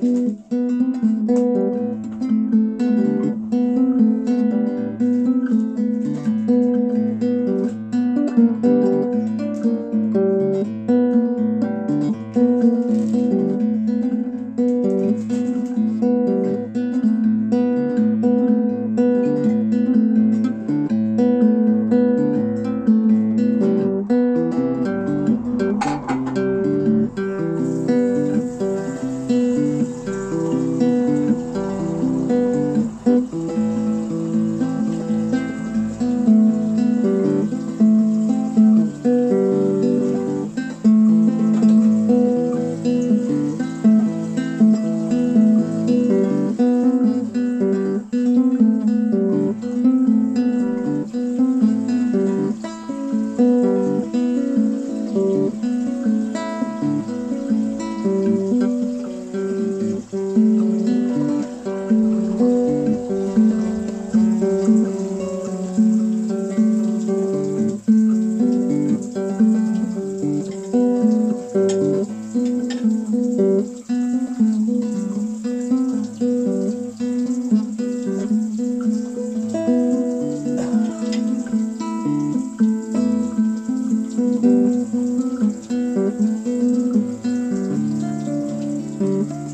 Mm-hmm. you.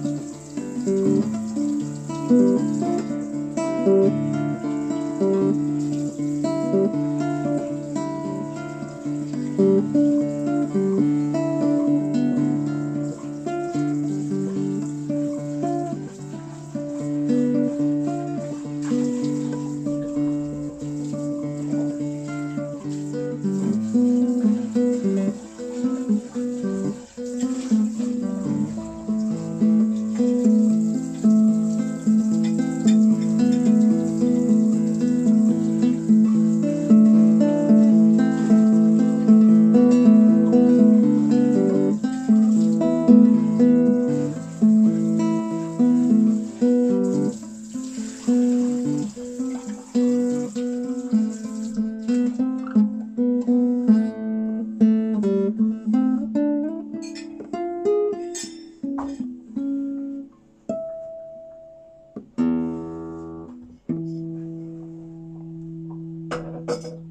You